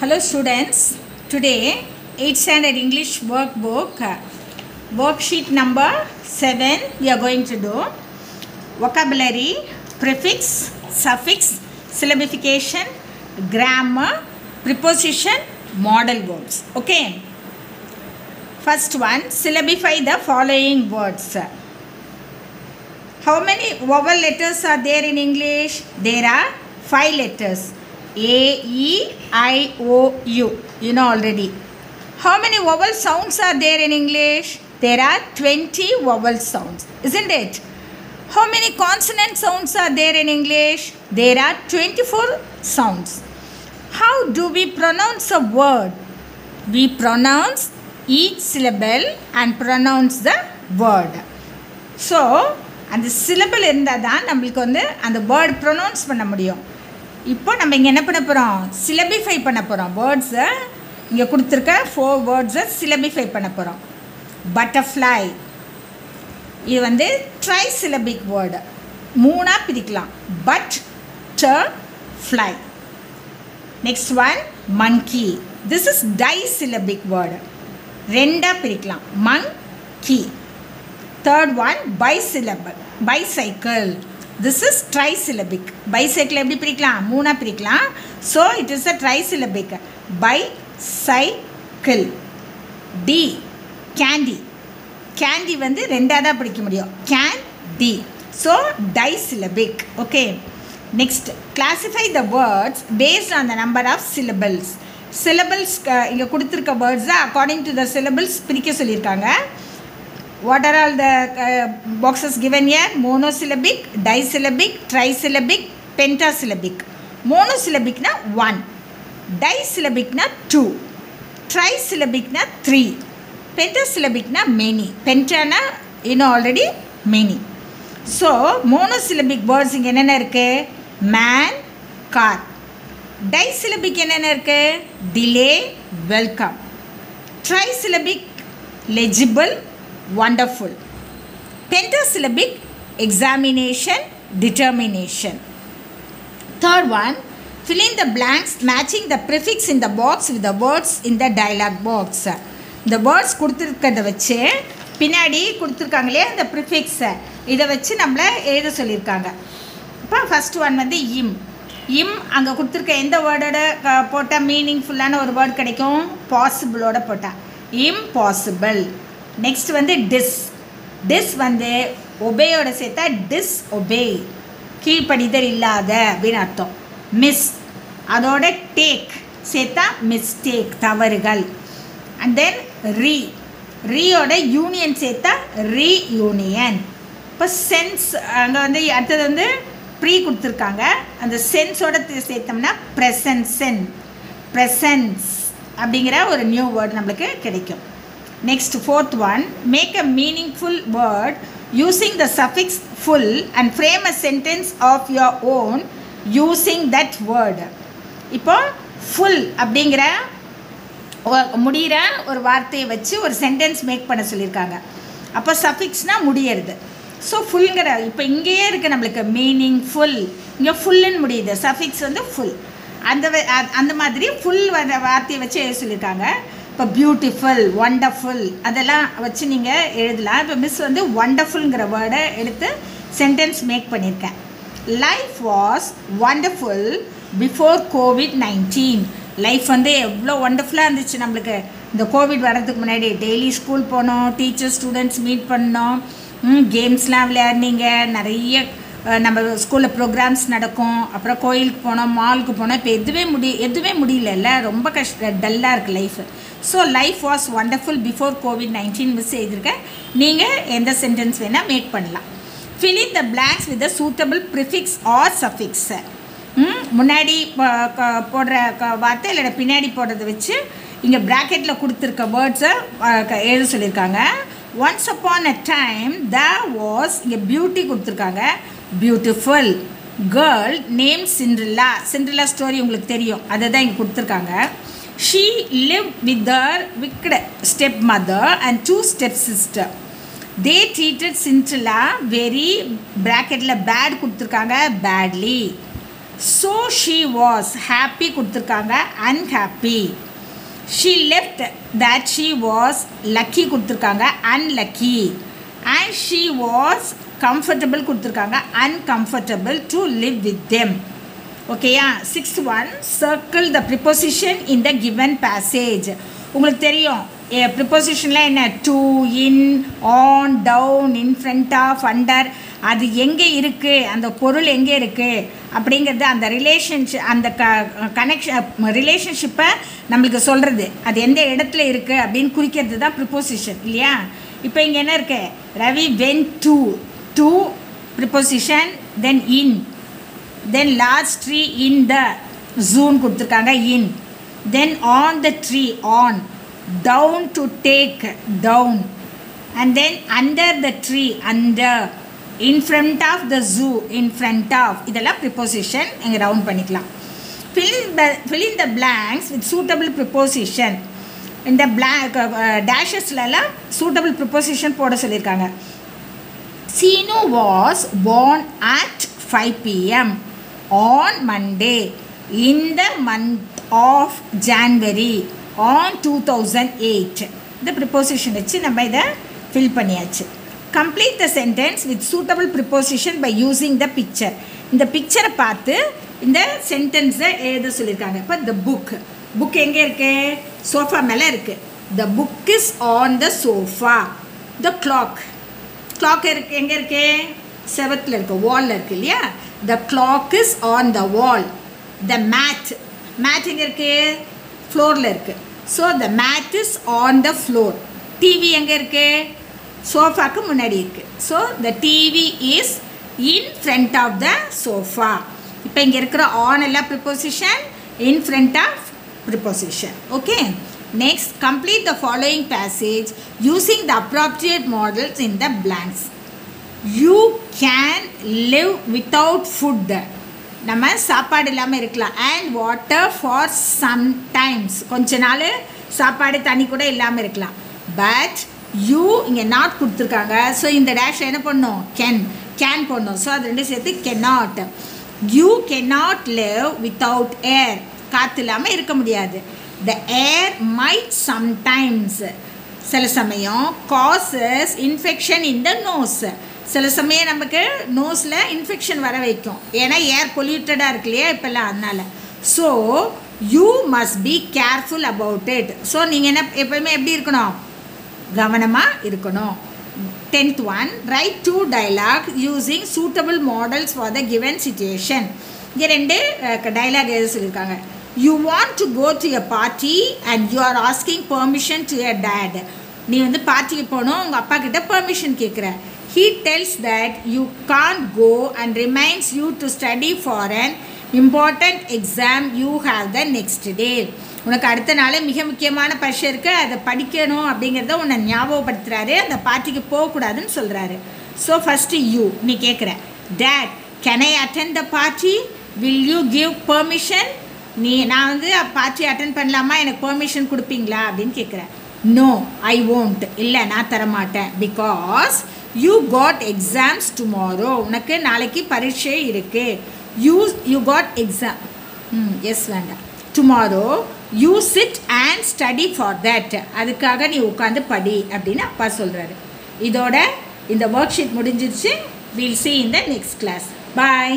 Hello students, today 8th standard English workbook, worksheet number 7 we are going to do vocabulary, prefix, suffix, syllabification, grammar, preposition, model verbs. Okay. First one, syllabify the following words. How many vowel letters are there in English? There are five letters. A, E, I, O, U. You know already. How many vowel sounds are there in English? There are 20 vowel sounds. Isn't it? How many consonant sounds are there in English? There are 24 sounds. How do we pronounce a word? We pronounce each syllable and pronounce the word. So அந்த syllable இருந்தால் தான் நம்மளுக்கு வந்து அந்த word pronounce பண்ண முடியும் இப்போ நம்ம இங்கே என்ன பண்ண போகிறோம் சிலபிஃபை பண்ண போகிறோம் வேர்ட்ஸை இங்கே கொடுத்துருக்க ஃபோர் வேர்ட்ஸை சிலபிஃபை பண்ண போகிறோம் பட்டர்ஃப்ளை இது வந்து ட்ரை சிலபிக் வேர்டு மூணாக பிரிக்கலாம். Butterfly next one monkey this is disyllabic word ரெண்டாக பிரிக்கலாம். Mon key third one bisyllable bicycle this is trisyllabic bicycle எப்படி பிரிக்கலாம்? மூணாக பிரிக்கலாம். So it is a trisyllabic bi cycle the candy candy வந்து ரெண்டாக தான் பிடிக்க முடியும். Can dy so disyllabic okay next classify the words based on the number of syllables syllables இங்கே கொடுத்துருக்க வேர்ட்ஸை அக்கார்டிங் டு த சிலபிள்ஸ் பிரிக்க சொல்லியிருக்காங்க. what are all the uh, boxes given here monosyllabic disyllabic trisyllabic pentasyllabic monosyllabic na 1 disyllabic na 2 trisyllabic na 3 pentasyllabic na many penta na you know already many so monosyllabic words இங்கே என்னென்ன இருக்கு man car disyllabic என்னென்ன இருக்கு delay welcome ட்ரைசிலபிக் legible wonderful. Pentasyllabic examination, determination. Third one, fill in the blanks matching the prefix in the box with the words in the dialogue box. இந்த words கொடுத்துருக்கிறத வச்சு பின்னாடி கொடுத்துருக்காங்க இல்லையா இந்த ப்ரிஃபிக்ஸை இதை வச்சு நம்மளை எழுத சொல்லியிருக்காங்க இப்போ ஃபஸ்ட் ஒன் வந்து இம் இம் அங்கே கொடுத்துருக்க எந்த வேர்டோட போட்டால் மீனிங்ஃபுல்லான ஒரு வேர்ட் கிடைக்கும் பாசிபிளோட போட்டால் இம்பாசிபிள் நெக்ஸ்ட் வந்து டிஸ் டிஸ் வந்து ஒபேயோட சேர்த்தா டிஸ் ஒபே கீழ்ப்படிதல் இல்லாத அப்படின்னு அர்த்தம். மிஸ் அதோட டேக் சேர்த்தா மிஸ்டேக் தவறுகள். அண்ட் தென் ரீ ரீயோட யூனியன் சேர்த்தா ரீ யூனியன் இப்போ சென்ஸ் அங்கே வந்து அடுத்தது வந்து ப்ரீ கொடுத்துருக்காங்க. அந்த சென்ஸோட சேர்த்தோம்னா ப்ரெசன்சன் சென் ப்ரெசன்ஸ் அப்படிங்கிற ஒரு நியூ வேர்ட் நம்மளுக்கு கிடைக்கும். Next, fourth one, make a meaningful word using the suffix full and frame a sentence of your own using that word இப்போ ஃபுல் அப்படிங்கிற முடிகிற ஒரு வார்த்தையை வச்சு ஒரு சென்டென்ஸ் மேக் பண்ண சொல்லியிருக்காங்க. அப்போ சஃபிக்ஸ்னால் முடியறது. ஸோ ஃபுல்ங்கிற இப்போ இங்கேயே இருக்குது நம்மளுக்கு மீனிங் ஃபுல் இங்கே ஃபுல்லுன்னு முடியுது. சஃபிக்ஸ் வந்து ஃபுல் அந்த அந்த மாதிரி ஃபுல் வர வார்த்தையை வச்சு சொல்லியிருக்காங்க. இப்போ பியூட்டிஃபுல் ஒண்டர்ஃபுல் அதெல்லாம் வச்சு நீங்கள் எழுதலாம். இப்போ மிஸ் வந்து ஒண்டர்ஃபுல்ங்கிற வேர்டை எடுத்து சென்டென்ஸ் மேக் பண்ணியிருக்கேன். Life was wonderful before COVID nineteen life வந்து எவ்வளோ ஒண்டர்ஃபுல்லாக இருந்துச்சு நம்மளுக்கு. இந்த கோவிட் வர்றதுக்கு முன்னாடி டெய்லி ஸ்கூல் போனோம் டீச்சர் ஸ்டூடெண்ட்ஸ் மீட் பண்ணோம். கேம்ஸ்லாம் விளையாடினீங்க. நிறைய நம்ம ஸ்கூலில் ப்ரோக்ராம்ஸ் நடக்கும். அப்புறம் கோயிலுக்கு போனோம் மாலுக்கு போனோம். இப்போ எதுவே முடி எதுவுமே முடியலல்ல. ரொம்ப கஷ்ட டல்லாக இருக்குது life so life was wonderful before COVID nineteen miss செய்திருக்கேன் நீங்கள் எந்த சென்டென்ஸ் வேணால் மேக் பண்ணலாம். Filling the blanks with a suitable prefix or suffix முன்னாடி போடுற வார்த்தை இல்லை பின்னாடி போடுறத வச்சு இங்கே ப்ராக்கெட்டில் கொடுத்துருக்க வேர்ட்ஸை எழுத சொல்லியிருக்காங்க. Once upon a time the was இங்கே பியூட்டி கொடுத்துருக்காங்க. Beautiful girl name Cinderella Cinderella story உங்களுக்கு தெரியும். அதை தான் இங்கே கொடுத்துருக்காங்க. She live with their step mother and two step sister they treated Cinderella very ப்ராக்கெட்டில் பேட் கொடுத்துருக்காங்க. Badly so she was happy கொடுத்துருக்காங்க. Unhappy she left that she was lucky கொடுத்துருக்காங்க. Unlucky and she was comfortable கொடுத்துருக்காங்க uncomfortable to live with them ஓகேயா sixth one circle the preposition in the given passage உங்களுக்கு தெரியும் ப்ரிப்போசிஷனில் என்ன? To in on down in front of under அது எங்கே இருக்குது அந்த பொருள் எங்கே இருக்குது அப்படிங்கிறது அந்த ரிலேஷன்ஷிப் அந்த க கனெக்ஷன் ரிலேஷன்ஷிப்பை நம்மளுக்கு சொல்கிறது அது எந்த இடத்துல இருக்குது அப்படின்னு குறிக்கிறது தான் ப்ரிப்போசிஷன் இல்லையா? இப்போ இங்கே என்ன இருக்குது Ravi went to to preposition then in then last tree in the zoo கொடுத்துருக்காங்க in then on the tree on down to take down and then under the tree under in front of the zoo in front of இதெல்லாம் preposition இங்கே round பண்ணிக்கலாம். Fill the fill in the blanks with suitable preposition. இந்த blank டேஷஸ்லலாம் suitable preposition போட சொல்லியிருக்காங்க. Seenu was born at five PM on Monday in the month of January on two thousand eight இந்த preposition வச்சு நம்ம இதை fill பண்ணியாச்சு. Complete the sentence with suitable preposition by using the picture இந்த பிக்சரை பார்த்து இந்த சென்டென்ஸை எழுத சொல்லியிருக்காங்க. இப்போ த புக் புக் எங்கே இருக்கு? சோஃபா மேலே இருக்குது the book is on the sofa the clock clock இருக்கு எங்கே இருக்கு? செவத்தில் இருக்கு வாலில் இருக்கு இல்லையா? The clock is on the wall the mat mat எங்கே இருக்கு? ஃப்ளோரில் இருக்கு. So the mat is on the floor TV எங்கே இருக்கு? சோஃபாக்கு முன்னாடி இருக்கு. So the TV is in front of the sofa இப்போ இங்கே இருக்கிற ஆன் எல்லாம் preposition in front of preposition okay next complete the following passage using the appropriate modals in the blanks you can live without food. நம்ம சாப்பாடு இல்லாமல் இருக்கலாம். And water for some times கொஞ்ச நாள் சாப்பாடு தண்ணி கூட இல்லாமல் இருக்கலாம். பட் யூ இங்கே நாட் கொடுத்துருக்காங்க. ஸோ இந்த டேஷ் என்ன பண்ணும்? கேன் கேன் பண்ணும். ஸோ அது ரெண்டும் சேர்த்து cannot you cannot live without air காற்று இல்லாமல் இருக்க முடியாது. த ஏர் மைட் சம்டைம்ஸ் சில சமயம் causes infection in the nose சில சமயம் நமக்கு நோஸில் இன்ஃபெக்ஷன் வர வைக்கும். ஏன்னா ஏர் பொல்யூட்டடாக இருக்கு இல்லையா இப்போல்லாம் அதனால். So you must be careful about it so நீங்கள் என்ன எப்போயுமே எப்படி இருக்கணும்? கவனமாக இருக்கணும். Tenth one write two dialogue using suitable modals for the given situation இங்கே ரெண்டு டைலாக் எழுத சொல்லியிருக்காங்க you want to go to a party and you are asking permission to a dad நீ வந்து பார்ட்டிக்கு போகணும் உங்கள் அப்பா கிட்ட பெர்மிஷன் கேட்குற he tells that you can go and reminds you to study for an important exam you have the next day உனக்கு அடுத்த நாளே மிக முக்கியமான பரீட்சை இருக்குது அதை படிக்கணும் அப்படிங்கிறத உன்னை ஞாபகப்படுத்துகிறாரு அந்த பார்ட்டிக்கு போகக்கூடாதுன்னு சொல்கிறாரு ஸோ ஃபஸ்ட்டு யூ நீ கேட்குற dad can I attend the party will you give permission நீ நான் வந்து பார்ட்டி அட்டன் பண்ணலாமா? எனக்கு பெர்மிஷன் கொடுப்பீங்களா? அப்படின்னு கேட்குறேன் நோ ஐ ஓன்ட் இல்லை நான் தரமாட்டேன். Because you got exams tomorrow உனக்கு நாளைக்கு பரீட்சை இருக்குது you you got exam hmm yes வேண்டாம். Tomorrow you sit and study for that அதுக்காக நீ உட்காந்து படி அப்படின்னு அப்பா சொல்கிறாரு இதோட இந்த ஒர்க் ஷீட் முடிஞ்சிருச்சு will see in the next class bye